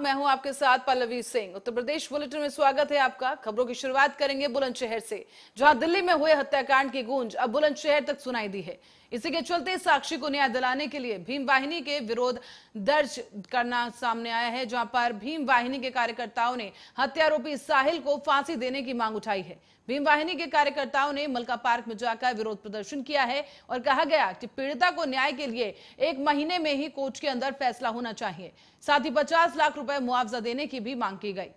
मैं हूँ आपके साथ पल्लवी सिंह। उत्तर प्रदेश बुलेटिन में स्वागत है आपका। खबरों की शुरुआत करेंगे बुलंदशहर से, जहाँ दिल्ली में हुए हत्याकांड की गूंज अब बुलंदशहर तक सुनाई दी है। इसी के चलते साक्षी को न्याय दिलाने के लिए भीम वाहिनी के विरोध दर्ज करना सामने आया है, जहाँ पर भीम वाहिनी के कार्यकर्ताओं ने हत्यारोपी साहिल को फांसी देने की मांग उठाई है। भीम वाहिनी के कार्यकर्ताओं ने मलका पार्क में जाकर विरोध प्रदर्शन किया है और कहा गया कि पीड़िता को न्याय के लिए एक महीने में ही कोर्ट के अंदर फैसला होना चाहिए। साथ ही पचास लाख रुपए मुआवजा देने की भी मांग की गई।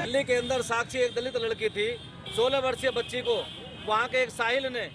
दिल्ली के अंदर साक्षी एक दलित लड़की थी 16 वर्षीय बच्ची को वहाँ के एक साहिल ने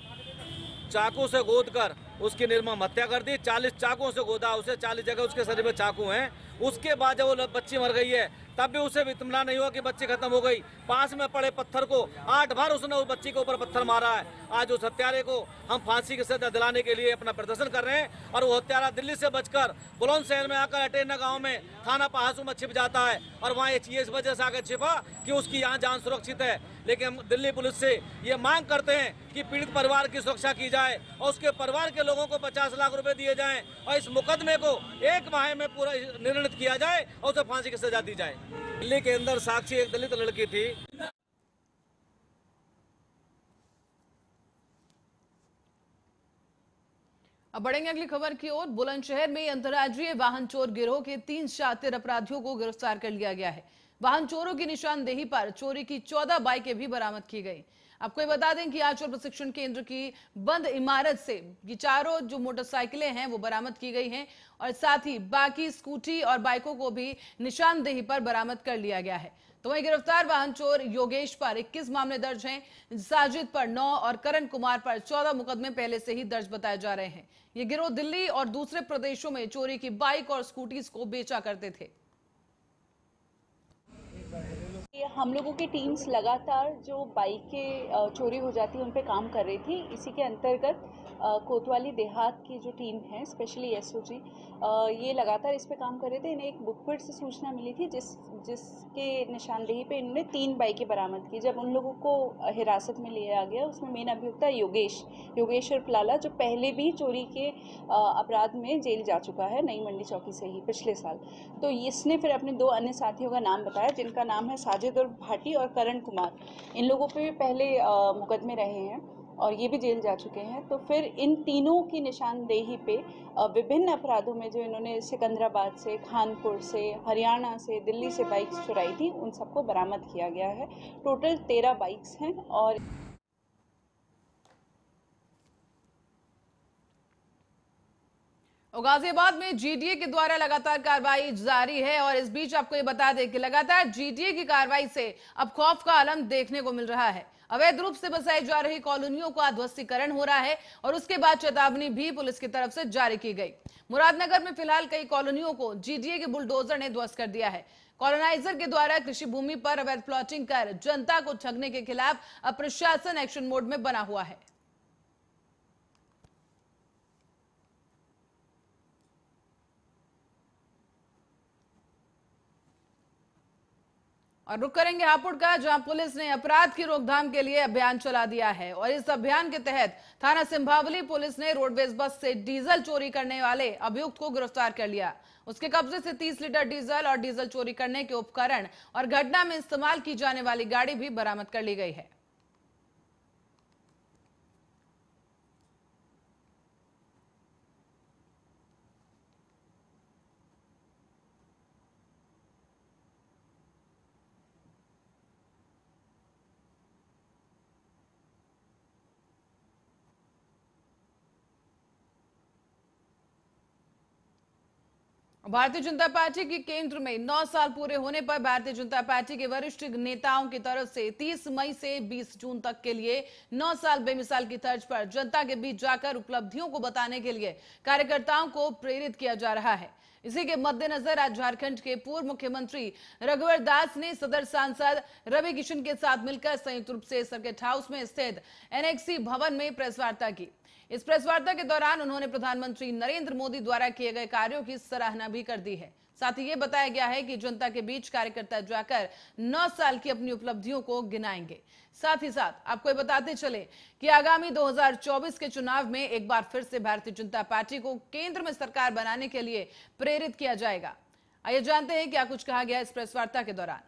चाकू से गोद कर उसकी निर्मम हत्या कर दी। 40 चाकुओं से गोदा, उसे 40 जगह उसके शरीर में चाकू हैं। उसके बाद जब वो बच्ची मर गई है, तब भी उसे भी इतना नहीं हुआ कि बच्ची खत्म हो गई। पास में पड़े पत्थर को, आठ बार उसने उस बच्ची के ऊपर पत्थर मारा है। आज उस हत्यारे को हम फांसी की सजा दिलाने के लिए अपना प्रदर्शन कर रहे हैं और वो हत्यारा दिल्ली से बचकर बुलंद शहर में आकर अटेना गाँव में थाना पहासू में छिप जाता है और वहाँ इस वजह से आकर छिपा कि उसकी यहाँ जान सुरक्षित है। लेकिन हम दिल्ली पुलिस से ये मांग करते हैं कि पीड़ित परिवार की सुरक्षा की जाए और उसके परिवार के लोगों को पचास लाख रुपए दिए जाएँ और इस मुकदमे को एक माह में पूरा निर्णित किया जाए और उसे फांसी की सजा दी जाए। दिल्ली के अंदर साक्षी एक दलित लड़की थी। अब बढ़ेंगे अगली खबर की ओर। बुलंदशहर में अंतर्राज्यीय वाहन चोर गिरोह के तीन शातिर अपराधियों को गिरफ़्तार कर लिया गया है। वाहन चोरों की निशानदेही पर चोरी की चौदह बाइकें भी बरामद की गई। आपको ये बता दें कि आज चोर प्रशिक्षण केंद्र की बंद इमारत से ये चारों जो मोटरसाइकिलें हैं, वो बरामद की गई हैं और साथ ही बाकी स्कूटी और बाइकों को भी निशानदेही पर बरामद कर लिया गया है। तो वहीं गिरफ़्तार वाहन चोर योगेश पर 21 मामले दर्ज हैं। साजिद पर 9 और करण कुमार पर 14 मुकदमे पहले से ही दर्ज बताए जा रहे हैं। ये गिरोह दिल्ली और दूसरे प्रदेशों में चोरी की बाइक और स्कूटीज को बेचा करते थे। हम लोगों की टीम्स लगातार जो बाइकें चोरी हो जाती हैं, उन पर काम कर रही थी। इसी के अंतर्गत कोतवाली देहात की जो टीम है स्पेशली एसओजी ये लगातार इस पे काम कर रहे थे। इन्हें एक बुकविट से सूचना मिली थी, जिस, जिसके निशानदेही पे इन्होंने तीन बाइकें बरामद की। जब उन लोगों को हिरासत में लिया गया, उसमें मेन अभियुक्ता था योगेश योगेश्वर प्लाला, जो पहले भी चोरी के अपराध में जेल जा चुका है, नई मंडी चौकी से ही पिछले साल। तो इसने फिर अपने दो अन्य साथियों का नाम बताया, जिनका नाम है साजिद और भाटी और करण कुमार। इन लोगों पे भी पहले मुकदमे रहे हैं। और ये भी जेल जा चुके हैं। तो फिर इन तीनों की निशानदेही पे विभिन्न अपराधों में जो इन्होंने सिकंदराबाद से, खानपुर से, हरियाणा से, दिल्ली से बाइक्स चुराई थी, उन सबको बरामद किया गया है। टोटल तेरह बाइक्स हैं और गाजियाबाद में जीडीए के द्वारा लगातार कार्रवाई जारी है और इस बीच आपको ये बता दें कि लगातार जीडीए की कार्रवाई से अब खौफ का आलम देखने को मिल रहा है। अवैध रूप से बसाई जा रही कॉलोनियों का ध्वस्तीकरण हो रहा है और उसके बाद चेतावनी भी पुलिस की तरफ़ से जारी की गई। मुरादनगर में फ़िलहाल कई कॉलोनियों को जीडीए के बुलडोजर ने ध्वस्त कर दिया है। कॉलोनाइजर के द्वारा कृषि भूमि पर अवैध प्लॉटिंग कर जनता को ठगने के खिलाफ अब प्रशासन एक्शन मोड में बना हुआ है। और रुक करेंगे हापुड़ का, जहाँ पुलिस ने अपराध की रोकथाम के लिए अभियान चला दिया है। और इस अभियान के तहत थाना सिंभावली पुलिस ने रोडवेज़ बस से डीजल चोरी करने वाले अभियुक्त को गिरफ़्तार कर लिया। उसके कब्जे से 30 लीटर डीजल और डीजल चोरी करने के उपकरण और घटना में इस्तेमाल की जाने वाली गाड़ी भी बरामद कर ली गई है। भारतीय जनता पार्टी के केंद्र में नौ साल पूरे होने पर भारतीय जनता पार्टी के वरिष्ठ नेताओं की तरफ़ से 30 मई से 20 जून तक के लिए नौ साल बेमिसाल की तर्ज पर जनता के बीच जाकर उपलब्धियों को बताने के लिए कार्यकर्ताओं को प्रेरित किया जा रहा है। इसी के मद्देनजर आज झारखंड के पूर्व मुख्यमंत्री रघुवर दास ने सदर सांसद रवि किशन के साथ मिलकर संयुक्त रूप से सर्किट हाउस में स्थित एनएक्सी भवन में प्रेस वार्ता की। इस प्रेस वार्ता के दौरान उन्होंने प्रधानमंत्री नरेंद्र मोदी द्वारा किए गए कार्यों की सराहना भी कर दी है। साथ ही ये बताया गया है कि जनता के बीच कार्यकर्ता जाकर 9 साल की अपनी उपलब्धियों को गिनाएँगे। साथ ही साथ आपको बताते चले कि आगामी 2024 के चुनाव में एक बार फिर से भारतीय जनता पार्टी को केंद्र में सरकार बनाने के लिए प्रेरित किया जाएगा। आइए जानते हैं क्या कुछ कहा गया इस प्रेस वार्ता के दौरान।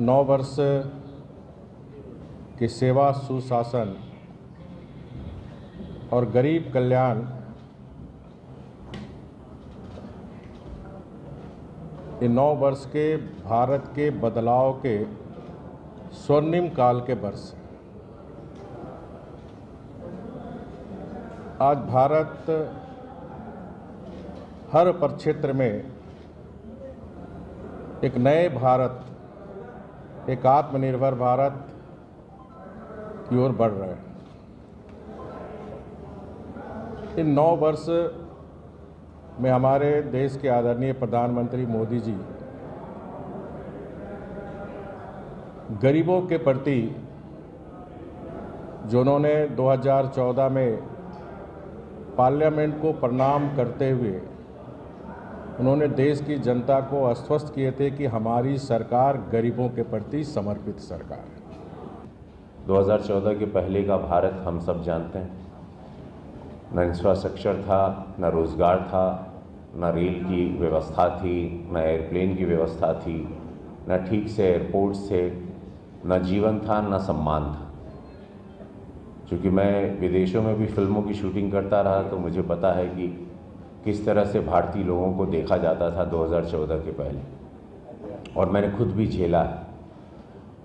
नौ वर्ष की सेवा सुशासन और गरीब कल्याण ये नौ वर्ष के भारत के बदलाव के स्वर्णिम काल के वर्ष। आज भारत हर प्रक्षेत्र में एक नए भारत, एक आत्मनिर्भर भारत की ओर बढ़ रहे हैं इन नौ वर्ष में हमारे देश के आदरणीय प्रधानमंत्री मोदी जी गरीबों के प्रति जो उन्होंने 2014 में पार्लियामेंट को प्रणाम करते हुए उन्होंने देश की जनता को आश्वस्त किए थे कि हमारी सरकार गरीबों के प्रति समर्पित सरकार है। 2014 के पहले का भारत हम सब जानते हैं। न इंफ्रास्ट्रक्चर था, न रोज़गार था, न रेल की व्यवस्था थी, न एयरप्लेन की व्यवस्था थी, न ठीक से एयरपोर्ट्स थे, न जीवन था, न सम्मान था। क्योंकि मैं विदेशों में भी फ़िल्मों की शूटिंग करता रहा तो मुझे पता है कि किस तरह से भारतीय लोगों को देखा जाता था 2014 के पहले। और मैंने खुद भी झेला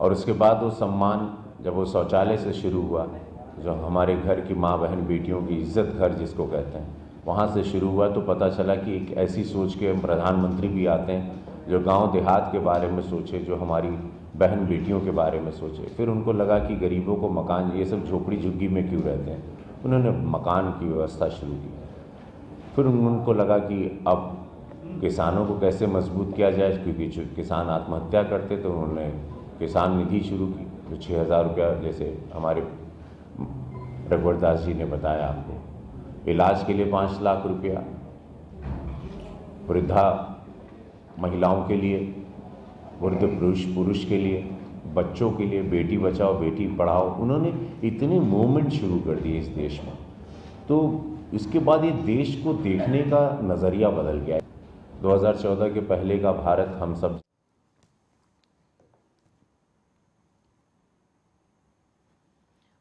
और उसके बाद वो सम्मान जब वो शौचालय से शुरू हुआ जो हमारे घर की माँ बहन बेटियों की इज़्ज़त घर जिसको कहते हैं, वहाँ से शुरू हुआ तो पता चला कि एक ऐसी सोच के प्रधानमंत्री भी आते हैं, जो गाँव देहात के बारे में सोचे, जो हमारी बहन बेटियों के बारे में सोचे। फिर उनको लगा कि गरीबों को मकान, ये सब झोपड़ी झुग्गी में क्यों रहते हैं? उन्होंने मकान की व्यवस्था शुरू की। फिर उनको लगा कि अब किसानों को कैसे मज़बूत किया जाए, क्योंकि किसान आत्महत्या करते तो उन्होंने किसान निधि शुरू की, जो छः हज़ार रुपया जैसे हमारे रघुवर दास जी ने बताया आपको। इलाज के लिए पाँच लाख रुपया। वृद्धा महिलाओं के लिए, वृद्ध पुरुष पुरुष के लिए, बच्चों के लिए, बेटी बचाओ, बेटी पढ़ाओ, उन्होंने इतने मूवमेंट शुरू कर दिए इस देश में। तो इसके बाद ये देश को देखने का नज़रिया बदल गया 2014 के पहले का भारत हम सब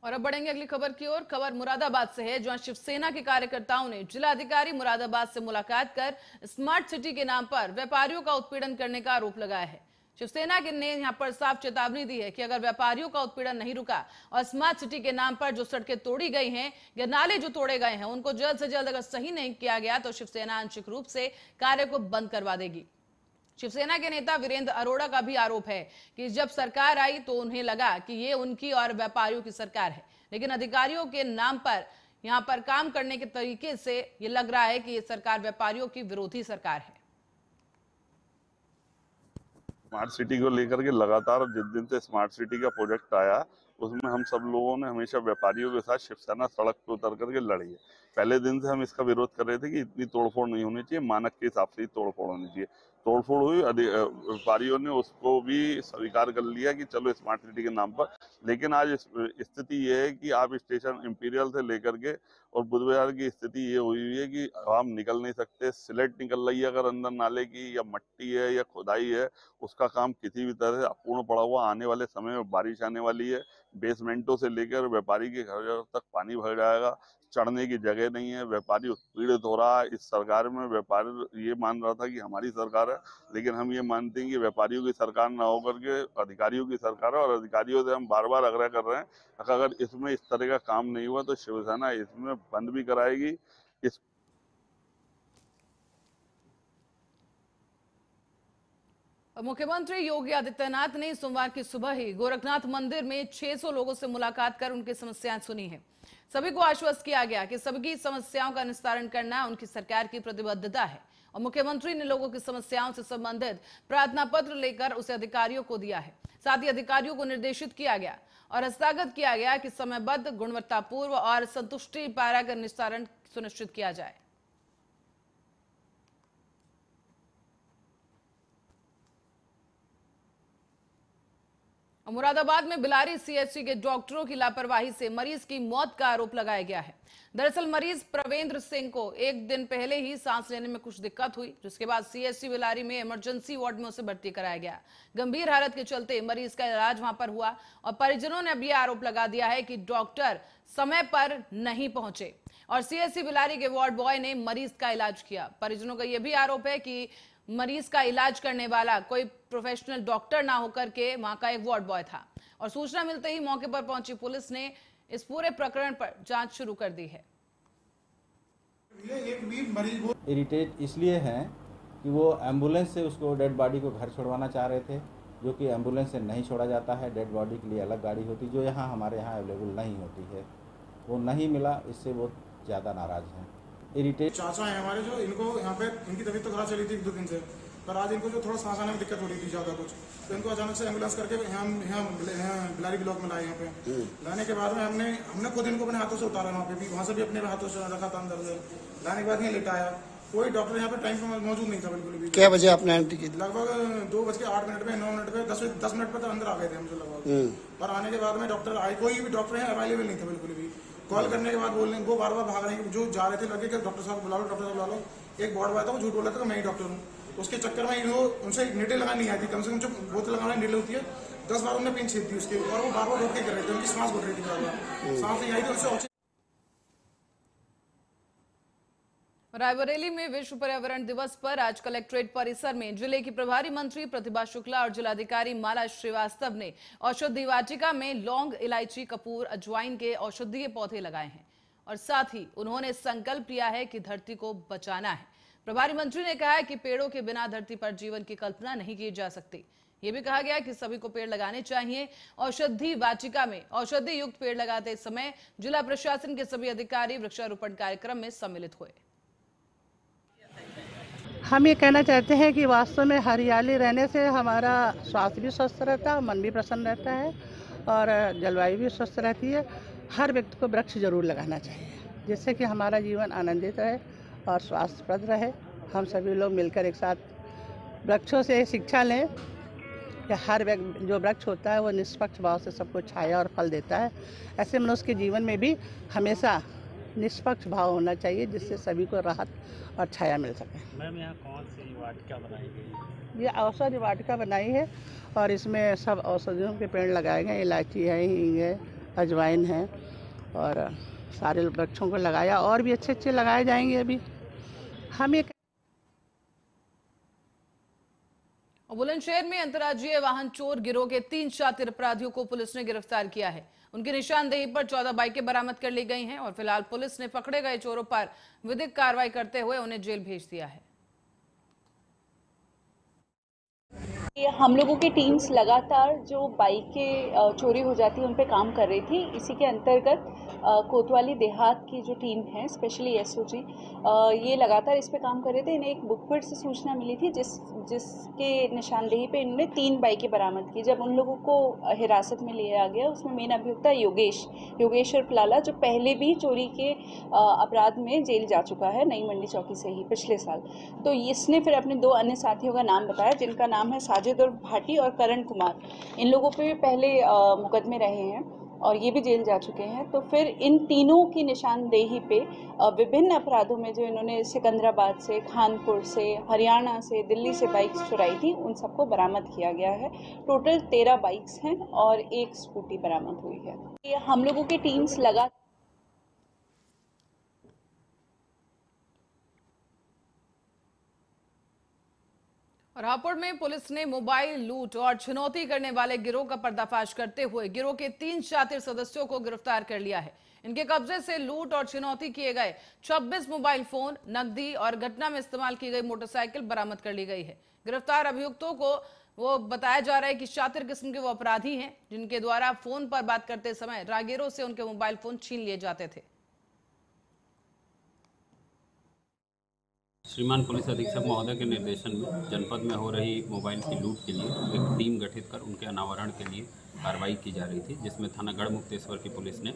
और अब बढ़ेंगे अगली खबर की ओर। खबर मुरादाबाद से है, जहाँ शिवसेना के कार्यकर्ताओं ने जिलाधिकारी मुरादाबाद से मुलाकात कर स्मार्ट सिटी के नाम पर व्यापारियों का उत्पीड़न करने का आरोप लगाया है। शिवसेना के ने यहाँ पर साफ़ चेतावनी दी है कि अगर व्यापारियों का उत्पीड़न नहीं रुका और स्मार्ट सिटी के नाम पर जो सड़कें तोड़ी गई हैं, या नाले जो तोड़े गए हैं, उनको जल्द से जल्द अगर सही नहीं किया गया तो शिवसेना आंशिक रूप से कार्य को बंद करवा देगी। शिवसेना के नेता वीरेंद्र अरोड़ा का भी आरोप है कि जब सरकार आई तो उन्हें लगा कि ये उनकी और व्यापारियों की सरकार है। लेकिन अधिकारियों के नाम पर, यहाँ पर काम करने के तरीके से ये लग रहा है कि ये सरकार व्यापारियों की विरोधी सरकार है। स्मार्ट सिटी को लेकर के लगातार जिस दिन से स्मार्ट सिटी का प्रोजेक्ट आया उसमें हम सब लोगों ने हमेशा व्यापारियों के साथ शिवसेना सड़क पर उतर करके लड़ी है। पहले दिन से हम इसका विरोध कर रहे थे कि इतनी तोड़फोड़ नहीं होनी चाहिए, मानक के हिसाब से ही तोड़फोड़ होनी चाहिए। तोड़फोड़ हुई व्यापारियों ने उसको भी स्वीकार कर लिया कि चलो स्मार्ट सिटी के नाम पर। लेकिन आज स्थिति ये है कि आप स्टेशन इंपीरियल से लेकर के और बुधवार की स्थिति ये हुई हुई है कि हम निकल नहीं सकते। सिलेट निकल रही है अगर अंदर नाले की या मट्टी है या खुदाई है, उसका काम किसी भी तरह से अपूर्ण पड़ा हुआ आने वाले समय में बारिश आने वाली है। बेसमेंटों से लेकर व्यापारी के घर तक पानी भर जाएगा, चढ़ने की जगह नहीं है, व्यापारी उत्पीड़ित हो रहा है। इस सरकार में व्यापारी ये मान रहा था कि हमारी सरकार है, लेकिन हम ये मानते हैं कि व्यापारियों की सरकार ना होकर के अधिकारियों की सरकार है और अधिकारियों से हम बार बार आग्रह कर रहे हैं, अगर इसमें इस तरह का काम नहीं हुआ तो शिवसेना इसमें बंद भी कराएगी, इस मुख्यमंत्री योगी आदित्यनाथ ने सोमवार की सुबह ही गोरखनाथ मंदिर में 600 लोगों से मुलाकात कर उनकी समस्याएँ सुनी है। सभी को आश्वस्त किया गया कि सबकी समस्याओं का निस्तारण करना उनकी सरकार की प्रतिबद्धता है और मुख्यमंत्री ने लोगों की समस्याओं से संबंधित प्रार्थना पत्र लेकर उसे अधिकारियों को दिया है। साथ ही अधिकारियों को निर्देशित किया गया और हस्तागत किया गया कि समयबद्ध, गुणवत्तापूर्व और संतुष्टि पारा का निस्तारण सुनिश्चित किया जाए। मुरादाबाद में बिलारी सीएचसी के डॉक्टरों की लापरवाही से मरीज़ की मौत का आरोप लगाया गया है। दरअसल मरीज़ प्रवेंद्र सिंह को एक दिन पहले ही सांस लेने में कुछ दिक्कत हुई, जिसके बाद सीएचसी बिलारी में इमरजेंसी वार्ड में उसे भर्ती कराया गया। गंभीर हालत के चलते मरीज़ का इलाज वहाँ पर हुआ और परिजनों ने अब यह आरोप लगा दिया है कि डॉक्टर समय पर नहीं पहुँचे और सीएससी बिलारी के वार्ड बॉय ने मरीज़ का इलाज किया। परिजनों का यह भी आरोप है कि मरीज़ का इलाज करने वाला कोई प्रोफेशनल डॉक्टर ना होकर के वहाँ का एक वार्ड बॉय था। और सूचना मिलते ही मौके पर पहुँची पुलिस ने इस पूरे प्रकरण पर जाँच शुरू कर दी है। ये एक भी मरीज़ वो इरिटेट इसलिए है कि वो एंबुलेंस से उसको डेड बॉडी को घर छोड़वाना चाह रहे थे जो कि एंबुलेंस से नहीं छोड़ा जाता है डेड बॉडी के लिए अलग गाड़ी होती जो यहाँ हमारे यहाँ अवेलेबल नहीं होती है। वो नहीं मिला इससे वो ज़्यादा नाराज़ हैं। इरिटेट। चाचा है हमारे जो इनको यहाँ पे इनकी तबीयत तो खराब चली थी एक दो दिन से पर आज इनको जो थोड़ा सांस आने में दिक्कत हो रही थी ज़्यादा कुछ। तो इनको अचानक से एंबुलेंस करके यहाँ यहाँ बिलारी ब्लॉक में लाए यहाँ पे। लाने के बाद में हमने हमने खुद इनको अपने हाथों से उतारा वहाँ पे भी वहाँ से भी अपने हाथों से रखा था अंदर से। लाने के बाद यहाँ लेटाया कोई डॉक्टर यहाँ पे टाइम पे मौजूद नहीं था बिल्कुल भी। क्या बजे आपने एंट्री की? लगभग दो बज के आठ मिनट पे नौ मिनट पे दस दस मिनट पे तो अंदर आ गए थे हम जो लगभग। पर आने के बाद में डॉक्टर आए कोई भी डॉक्टर यहाँ अवेलेबल नहीं था बिल्कुल भी। कॉल करने के बाद बोल रहे वो बार बार भाग रहे हैं जो जा रहे थे लगे कि डॉक्टर साहब बुला लो डॉक्टर साहब बुला लो। एक बॉर्ड था वो झूठ बोला था मैं ही डॉक्टर हूँ। उसके चक्कर में इनको उनसे नेटे लगानी नहीं आती कम से कम जो बोतल लगाने नीडे होती है दस बार उन्होंने पिन छेद दी उसके और वो बार बार रोक के कर रहे थे उनकी सांस घुट रही थी बार बार सांस नहीं आई थी उनसे रायबरेली में विश्व पर्यावरण दिवस पर आज कलेक्ट्रेट परिसर में ज़िले की प्रभारी मंत्री प्रतिभा शुक्ला और जिलाधिकारी माला श्रीवास्तव ने औषधि वाटिका में लौंग, इलायची, कपूर, अजवाइन के औषधीय पौधे लगाए हैं। और साथ ही उन्होंने संकल्प लिया है कि धरती को बचाना है। प्रभारी मंत्री ने कहा है कि पेड़ों के बिना धरती पर जीवन की कल्पना नहीं की जा सकती। ये भी कहा गया कि सभी को पेड़ लगाने चाहिए। औषधि वाटिका में औषधि युक्त पेड़ लगाते समय जिला प्रशासन के सभी अधिकारी वृक्षारोपण कार्यक्रम में सम्मिलित हुए। हम ये कहना चाहते हैं कि वास्तव में हरियाली रहने से हमारा स्वास्थ्य भी स्वस्थ रहता है, मन भी प्रसन्न रहता है और जलवायु भी स्वस्थ रहती है। हर व्यक्ति को वृक्ष ज़रूर लगाना चाहिए, जिससे कि हमारा जीवन आनंदित रहे और स्वास्थ्यप्रद रहे। हम सभी लोग मिलकर एक साथ वृक्षों से शिक्षा लें कि हर व्यक्ति जो वृक्ष होता है वो निष्पक्ष भाव से सबको छाया और फल देता है। ऐसे मनुष्य के जीवन में भी हमेशा निष्पक्ष भाव होना चाहिए जिससे सभी को राहत और छाया मिल सके। मैम यहाँ कौन सी वाटिका बनाई गई ये औषधि वाटिका बनाई है और इसमें सब औषधियों के पेड़ लगाए गए इलायची है हींग है अजवाइन है और सारे वृक्षों को लगाया और भी अच्छे अच्छे लगाए जाएँगे अभी। हम ये बुलंदशहर में अंतर्राज्यीय वाहन चोर गिरोह के तीन शातिर अपराधियों को पुलिस ने गिरफ़्तार किया है। उनकी निशानदेही पर 14 बाइकें बरामद कर ली गई हैं और फ़िलहाल पुलिस ने पकड़े गए चोरों पर विधिक कार्रवाई करते हुए उन्हें जेल भेज दिया है। हम लोगों की टीम्स लगातार जो बाइकें चोरी हो जाती है, उन पे काम कर रही थी। इसी के अंतर्गत कोतवाली देहात की जो टीम है स्पेशली एसओजी ये लगातार इस पे काम कर रहे थे। इन्हें एक बुकवर्ड से सूचना मिली थी, जिस, जिसके निशानदेही पे इन्होंने तीन बाइकें बरामद की। जब उन लोगों को हिरासत में लिया गया, उसमें मेन अभियुक्ता योगेश योगेश्वर पलाला, जो पहले भी चोरी के अपराध में जेल जा चुका है, नई मंडी चौकी से ही पिछले साल। तो इसने फिर अपने दो अन्य साथियों का नाम बताया, जिनका नाम है साजिद और भाटी और करण कुमार। इन लोगों पे पहले मुकदमे रहे हैं और ये भी जेल जा चुके हैं। तो फिर इन तीनों की निशानदेही पे विभिन्न अपराधों में जो इन्होंने सिकंदराबाद से, खानपुर से, हरियाणा से, दिल्ली से बाइक्स चुराई थी, उन सबको बरामद किया गया है। टोटल तेरह बाइक्स हैं और एक स्कूटी बरामद हुई है। हम लोगों की टीम्स लगा हापुड़ में पुलिस ने मोबाइल लूट और चुनौती करने वाले गिरोह का पर्दाफाश करते हुए गिरोह के तीन शातिर सदस्यों को गिरफ़्तार कर लिया है। इनके कब्जे से लूट और चुनौती किए गए 26 मोबाइल फ़ोन, नकदी और घटना में इस्तेमाल की गई मोटरसाइकिल बरामद कर ली गई है। गिरफ़्तार अभियुक्तों को वो बताया जा रहा है कि शातिर किस्म के वो अपराधी हैं, जिनके द्वारा फ़ोन पर बात करते समय रागीरों से उनके मोबाइल फ़ोन छीन लिए जाते थे। श्रीमान पुलिस अधीक्षक महोदय के निर्देशन में जनपद में हो रही मोबाइल की लूट के लिए एक टीम गठित कर उनके अनावरण के लिए कार्रवाई की जा रही थी, जिसमें थाना गढ़ मुक्तेश्वर की पुलिस ने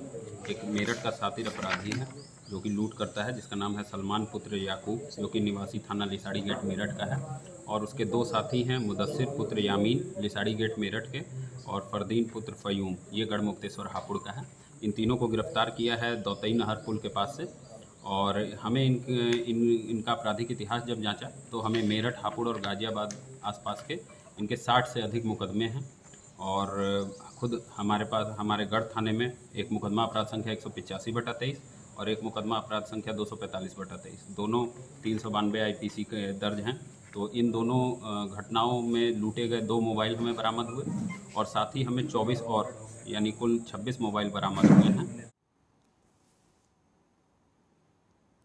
एक मेरठ का सातिर अपराधी है जो कि लूट करता है, जिसका नाम है सलमान पुत्र याकूब, जो कि निवासी थाना लिसाड़ी गेट मेरठ का है। और उसके दो साथी हैं, मुदस्सिर पुत्र यामीन, लिसाड़ी गेट मेरठ के, और फरदीन पुत्र फयूम, ये गढ़ मुक्तेश्वर हापुड़ का है। इन तीनों को गिरफ़्तार किया है दौतई नहर पुल के पास से। और हमें इन, इन इनका आपराधिक इतिहास जब जांचा तो हमें मेरठ हापुड़ और गाजियाबाद आसपास के इनके 60 से अधिक मुकदमे हैं और खुद हमारे पास हमारे गढ़ थाने में एक मुकदमा अपराध संख्या एक सौ पिचासी बटा तेईस और एक मुकदमा अपराध संख्या दो सौ पैंतालीस बटा तेईस। दोनों तीन सौ बानवे आई पी सी के दर्ज हैं। तो इन दोनों घटनाओं में लूटे गए दो मोबाइल हमें बरामद हुए और साथ ही हमें 24 और यानी कुल 26 मोबाइल बरामद हुए हैं और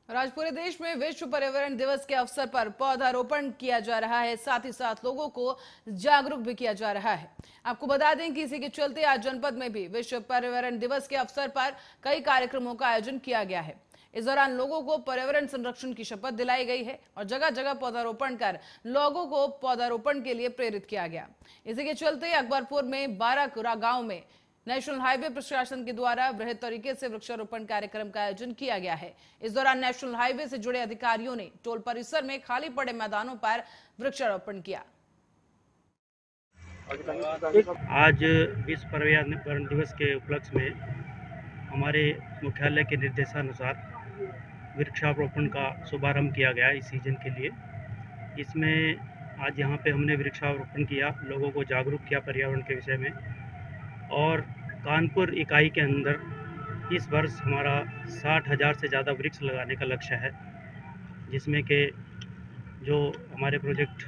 आज पूरे देश में विश्व पर्यावरण दिवस के अवसर पर पौधारोपण किया जा रहा है। साथ ही साथ लोगों को जागरूक भी किया जा रहा है। आपको बता दें कि इसी के चलते आज जनपद में भी विश्व पर्यावरण दिवस के अवसर पर कई कार्यक्रमों का आयोजन किया गया है। इस दौरान लोगों को पर्यावरण संरक्षण की शपथ दिलाई गई है और जगह जगह पौधारोपण कर लोगों को पौधारोपण के लिए प्रेरित किया गया। इसी के चलते अकबरपुर में बारह गाँव में नेशनल हाईवे प्रशासन के द्वारा बृहद तरीके से वृक्षारोपण कार्यक्रम का आयोजन किया गया है। इस दौरान नेशनल हाईवे से जुड़े अधिकारियों ने टोल परिसर में खाली पड़े मैदानों पर वृक्षारोपण किया। आज विश्व पर्यावरण दिवस के उपलक्ष्य में हमारे मुख्यालय के निर्देशानुसार वृक्षारोपण का शुभारंभ किया गया इस सीज़न के लिए। इसमें आज यहाँ पे हमने वृक्षारोपण किया, लोगों को जागरूक किया पर्यावरण के विषय में और कानपुर इकाई के अंदर इस वर्ष हमारा साठ हज़ार से ज़्यादा वृक्ष लगाने का लक्ष्य है, जिसमें के जो हमारे प्रोजेक्ट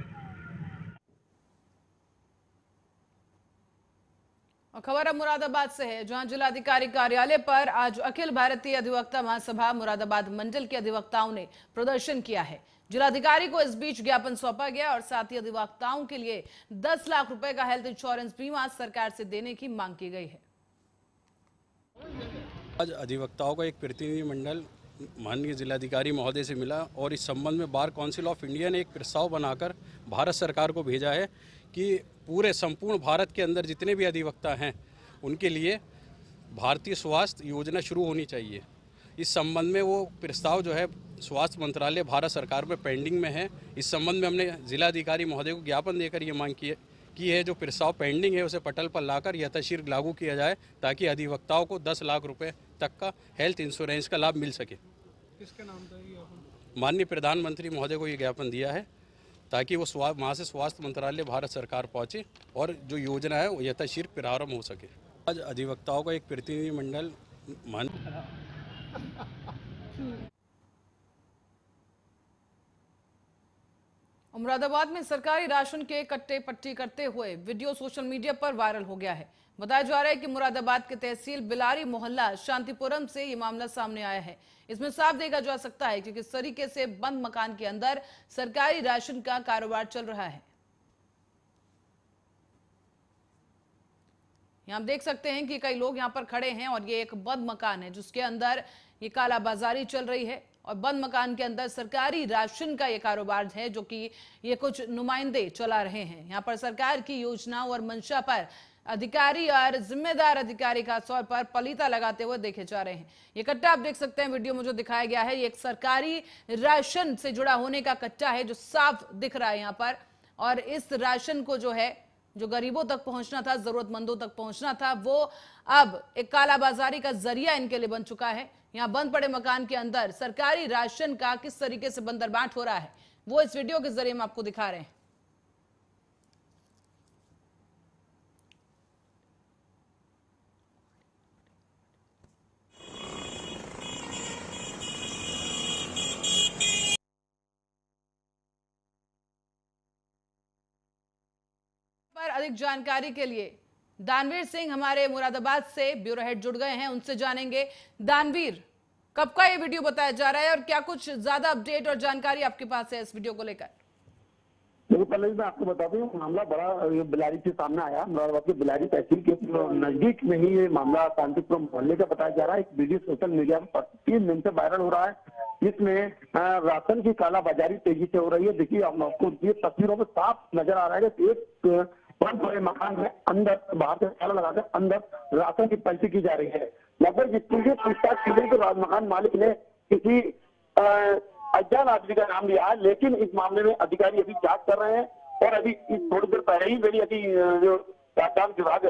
खबर अब मुरादाबाद से है, जहाँ जिलाधिकारी कार्यालय पर आज अखिल भारतीय अधिवक्ता महासभा मुरादाबाद मंडल के अधिवक्ताओं ने प्रदर्शन किया है। जिलाधिकारी को इस बीच ज्ञापन सौंपा गया और साथ ही अधिवक्ताओं के लिए 10 लाख रुपए का हेल्थ इंश्योरेंस बीमा सरकार से देने की मांग की गई है। आज अधिवक्ताओं का एक प्रतिनिधिमंडल माननीय जिलाधिकारी महोदय से मिला और इस संबंध में बार काउंसिल ऑफ़ इंडिया ने एक प्रस्ताव बनाकर भारत सरकार को भेजा है कि पूरे संपूर्ण भारत के अंदर जितने भी अधिवक्ता हैं, उनके लिए भारतीय स्वास्थ्य योजना शुरू होनी चाहिए। इस संबंध में वो प्रस्ताव जो है, स्वास्थ्य मंत्रालय भारत सरकार में पेंडिंग में है। इस संबंध में हमने जिलाधिकारी महोदय को ज्ञापन देकर ये मांग की है। की है जो प्रस्ताव पेंडिंग है उसे पटल पर लाकर यथाशीघ्र लागू किया जाए ताकि अधिवक्ताओं को 10 लाख रुपए तक का हेल्थ इंश्योरेंस का लाभ मिल सके। किसके नाम माननीय प्रधानमंत्री महोदय को ये ज्ञापन दिया है ताकि वो स्वा वहाँ से स्वास्थ्य मंत्रालय भारत सरकार पहुँचे और जो योजना है वो यथाशीघ्र प्रारंभ हो सके। आज अधिवक्ताओं का एक प्रतिनिधिमंडल मान मुरादाबाद में सरकारी राशन के कट्टे पट्टी करते हुए वीडियो सोशल मीडिया पर वायरल हो गया है। बताया जा रहा है कि मुरादाबाद के तहसील बिलारी मोहल्ला शांतिपुरम से ये मामला सामने आया है। इसमें साफ़ देखा जा सकता है कि किस तरीके से बंद मकान के अंदर सरकारी राशन का कारोबार चल रहा है। यहाँ देख सकते हैं कि कई लोग यहाँ पर खड़े हैं और ये एक बंद मकान है, जिसके अंदर ये कालाबाजारी चल रही है। और बंद मकान के अंदर सरकारी राशन का ये कारोबार है, जो कि ये कुछ नुमाइंदे चला रहे हैं। यहाँ पर सरकार की योजनाओं और मंशा पर अधिकारी और जिम्मेदार अधिकारी खास तौर पर पलीता लगाते हुए देखे जा रहे हैं। ये कट्टा आप देख सकते हैं, वीडियो में जो दिखाया गया है, ये एक सरकारी राशन से जुड़ा होने का कट्टा है, जो साफ़ दिख रहा है यहाँ पर। और इस राशन को जो है जो गरीबों तक पहुँचना था, जरूरतमंदों तक पहुँचना था, वो अब एक कालाबाजारी का ज़रिया इनके लिए बन चुका है। यहाँ बंद पड़े मकान के अंदर सरकारी राशन का किस तरीके से बंदरबाट हो रहा है, वो इस वीडियो के ज़रिए हम आपको दिखा रहे हैं। पर अधिक जानकारी के लिए दानवीर सिंह हमारे मुरादाबाद से ब्यूरो हेड जुड़ गए हैं, उनसे जानेंगे। दानवीर, कब का ये वीडियो बताया जा रहा है और क्या कुछ ज़्यादा अपडेट और जानकारी आपके पास है इस वीडियो को लेकर? देखो पहले मैं आपको बता दूँ, मामला बड़ा बिलारी से सामने आया। मुरादाबाद के बिलारी तहसील के नज़दीक में ही ये मामला शांतिपुरम मोहल्ले का बताया जा रहा है। एक वीडियो सोशल मीडिया पर तीन दिन से वायरल हो रहा है, जिसमें राशन की कालाबाजारी तेज़ी से हो रही है। देखिए हम आपको ये तस्वीरों में साफ़ नज़र आ रहा है कि एक अ, बहुत मकान में अंदर बाहर से ताला लगाकर अंदर राशन की पलटी की जा रही है। लगभग जितनी भी पूछताछ की गई तो रा- मकान मालिक ने किसी अज्ञान आदमी का नाम लिया है लेकिन इस मामले में अधिकारी अभी जाँच कर रहे हैं और अभी इस थोड़ी देर पहले ही मेरी अभी जो राजस्थान विभाग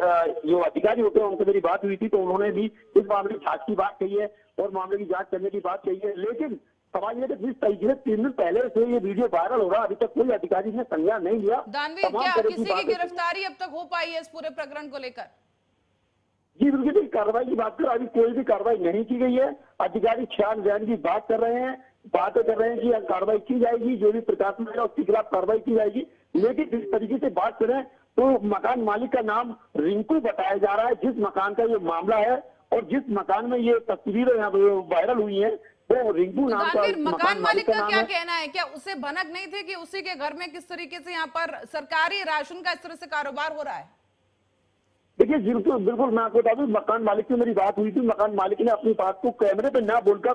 जो अधिकारी होते हैं उनसे मेरी बात हुई थी तो उन्होंने भी इस मामले की जाँच की बात कही है और मामले की जाँच करने की बात कही है। लेकिन सवाल ये है कि जिस तरीके से तीन दिन पहले से ये वीडियो वायरल हो रहा है अभी तक कोई अधिकारी ने संज्ञान नहीं लिया। दानवीर क्या किसी की गिरफ्तारी अब तक हो पाई है इस पूरे प्रकरण को लेकर? जी बिल्कुल देखिए कार्रवाई की बात करें अभी कोई भी कार्रवाई नहीं की गई है। अधिकारी छान बयान की बात कर रहे हैं बातें कर रहे हैं कि कार्रवाई की जाएगी जो भी प्रशासन है उसके खिलाफ कार्रवाई की जाएगी। लेकिन जिस तरीके से बात करें तो मकान मालिक का नाम रिंकू बताया जा रहा है जिस मकान का ये मामला है और जिस मकान में ये तस्वीरें यहाँ पे वायरल हुई है वो रिंकू नाम का मकान मालिक का क्या कहना है? क्या उसे भनक नहीं थी कि उसी के घर में किस तरीके से यहाँ पर सरकारी राशन का इस तरह से कारोबार हो रहा है? देखिए बिल्कुल बिल्कुल मैं आपको बता दूँ मकान मालिक से मेरी बात हुई थी। मकान मालिक ने अपनी बात को कैमरे पे ना बोलकर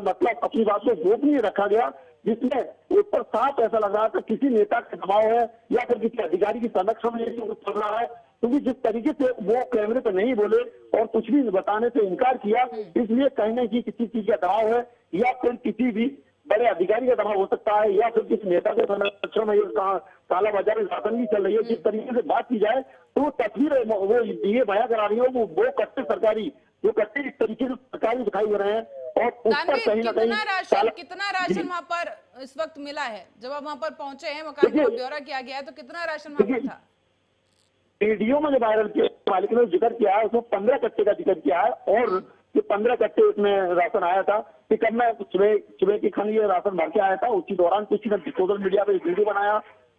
मतलब अपनी बात को गोपनीय रखा गया जिसमें उस पर साफ़ ऐसा लग रहा था किसी नेता का दबाव है या फिर किसी अधिकारी की संरक्षण में चल रहा है। क्योंकि जिस तरीके से वो कैमरे पर नहीं बोले और कुछ भी बताने से इनकार किया इसलिए कहीं ना कहीं किसी चीज़ का दबाव है या फिर किसी भी बड़े अधिकारी का दबाव हो सकता है या फिर किसी नेता के संरक्षण में काला बाजारी शासन भी चल रही है जिस तरीके से बात की जाए तो वो तस्वीर वो ये बया करा रही है वो वो कट्टे सरकारी जो कट्टे इस तरीके से सरकारी दिखाई दे रहे हैं और उस पर कहीं ना कहीं राशन कितना राशन वहाँ पर इस वक्त मिला है? जब आप वहाँ पर पहुँचे हैं मकान का ब्यौरा किया गया है तो कितना राशन वहाँ पर था? वीडियो में जो वायरल किया, मालिक ने ज़िक्र किया है उसमें पंद्रह कट्टे का ज़िक्र किया है और ये पंद्रह कट्टे उसमें राशन आया था कि कब मैं सुबह सुबह की खानी ये राशन भर के आया था, उसी दौरान किसी ने सोशल मीडिया पे वीडियो बनाया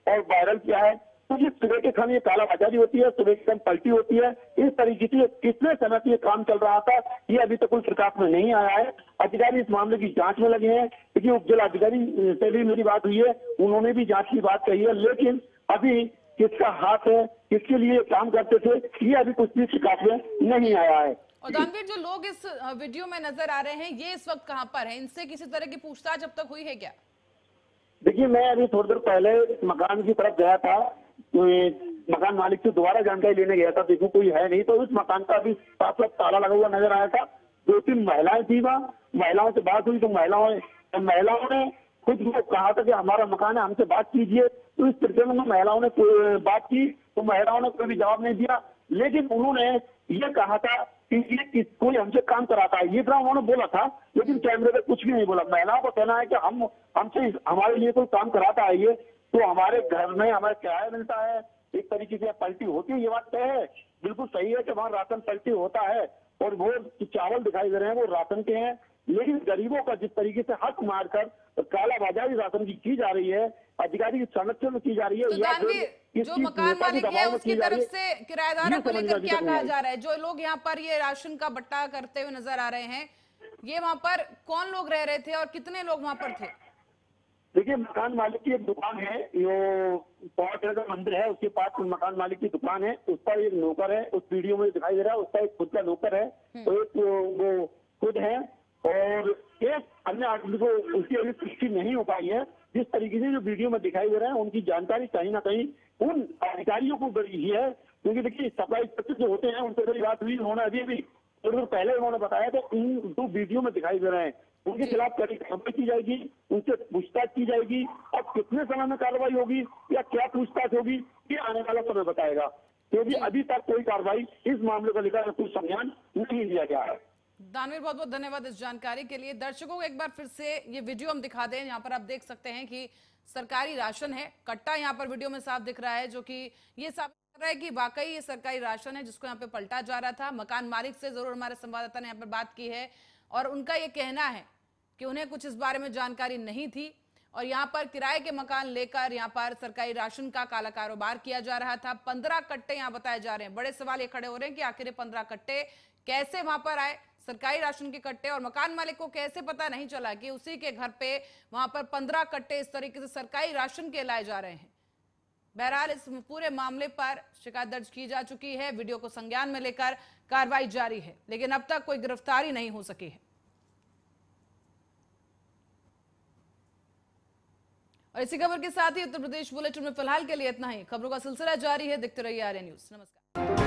और वायरल किया है। तो ये सुबह के खानी ये काला बाजारी होती है, सुबह के खान पलटी होती है। इस तरीके से कितने समय से ये काम चल रहा था, ये अभी तक कोई प्रकाश में नहीं आया है। अधिकारी इस मामले की जाँच में लगे हैं क्योंकि उप जिलाधिकारी से भी मेरी बात हुई है, उन्होंने भी जाँच की बात कही है, लेकिन अभी किसका हाथ है किसके लिए काम करते थे ये अभी कुछ भी प्रकाश में नहीं आया है। और दानवीर जो लोग इस वीडियो में नज़र आ रहे हैं ये इस वक्त कहाँ पर हैं? इनसे किसी तरह की पूछताछ अब तक हुई है क्या? देखिए मैं अभी थोड़ी देर पहले मकान की तरफ़ गया था तो मकान मालिक से दोबारा जानकारी लेने गया था देखो कोई है नहीं तो उस मकान का अभी साफ़ साफ़ ताला लगा हुआ नज़र आया था। दो तीन महिलाएँ थी वहाँ महिलाओं से बात हुई तो महिलाओं महिलाओं ने खुद को कहा था कि हमारा मकान है हमसे बात कीजिए। तो इस तरीके में महिलाओं ने बात की तो महिलाओं ने कोई भी जवाब नहीं दिया। लेकिन उन्होंने ये कहा था कि ये कोई हमसे काम कराता है। ये तरह उन्होंने बोला था, लेकिन कैमरे पे कुछ भी नहीं बोला। महिलाओं को कहना है कि हम हमसे हमारे लिए कोई काम कराता है ये तो हमारे घर में हमें किराया मिलता है। एक तरीके से पलटी होती है, ये बात तय है। बिल्कुल सही है कि वहाँ राशन पलटी होता है, और वो चावल दिखाई दे रहे हैं, वो राशन के हैं। लेकिन गरीबों का जिस तरीके से हक मारकर काला बाजारी राशन की की जा रही है अधिकारी की संरक्षण में की जा रही है तो या जो मकान मालिक है उसकी तरफ़ से किराएदारों को लेकर क्या कहा जा रहा है? जो लोग यहाँ पर ये राशन का बट्टा करते हुए नज़र आ रहे हैं ये वहाँ पर कौन लोग रह रहे थे और कितने लोग वहाँ पर थे? देखिए मकान मालिक की एक दुकान है जो पौवा का मंदिर है उसके पास मकान मालिक की दुकान है उस पर एक नौकर है उस वीडियो में दिखाई दे रहा है उसका एक खुद का नौकर है तो एक वो वो खुद है और एक अन्य आदमी को उसकी अभी पुष्टि नहीं हो पाई है जिस तरीके से जो वीडियो में दिखाई दे रहा है उनकी जानकारी कहीं ना कहीं उन अधिकारियों को ही है। क्योंकि देखिए सप्लाई इंस्पेक्टर जो होते हैं उनसे मेरी बात हुई उन्होंने अभी अभी थोड़ी देर पहले उन्होंने बताया था इन दो वीडियो में दिखाई दे रहे हैं। उनके खिलाफ कड़ी कार्रवाई की जाएगी उनसे पूछताछ की जाएगी और कितने समय में कार्रवाई होगी या क्या पूछताछ होगी ये आने वाला समय बताएगा। क्योंकि अभी तक कोई कार्रवाई इस मामले को लेकर कुछ संज्ञान नहीं लिया गया है। दानवीर, बहुत बहुत धन्यवाद इस जानकारी के लिए। दर्शकों को एक बार फिर से ये वीडियो हम दिखा दें। यहाँ पर आप देख सकते हैं कि सरकारी राशन है, कट्टा यहाँ पर वीडियो में साफ़ दिख रहा है, जो कि ये साबित कर रहा है कि वाकई ये सरकारी राशन है, जिसको यहाँ पे पलटा जा रहा था। मकान मालिक से ज़रूर हमारे संवाददाता ने यहाँ पर बात की है और उनका ये कहना है कि उन्हें कुछ इस बारे में जानकारी नहीं थी और यहाँ पर किराए के मकान लेकर यहाँ पर सरकारी राशन का काला कारोबार किया जा रहा था। पंद्रह कट्टे यहाँ बताए जा रहे हैं। बड़े सवाल ये खड़े हो रहे हैं कि आखिर ये पंद्रह कट्टे कैसे वहाँ पर आए? सरकारी राशन के कट्टे और मकान मालिक को कैसे पता नहीं चला कि उसी के घर पे वहाँ पर पंद्रह कट्टे इस तरीके से सरकारी राशन के लाए जा रहे हैं? बहरहाल, इस पूरे मामले पर शिकायत दर्ज की जा चुकी है। वीडियो को संज्ञान में लेकर कार्रवाई जारी है, लेकिन अब तक कोई गिरफ्तारी नहीं हो सकी है। और इसी खबर के साथ ही उत्तर प्रदेश बुलेटिन में फ़िलहाल के लिए इतना ही। खबरों का सिलसिला जारी है। देखते रहिए आर न्यूज़। नमस्कार।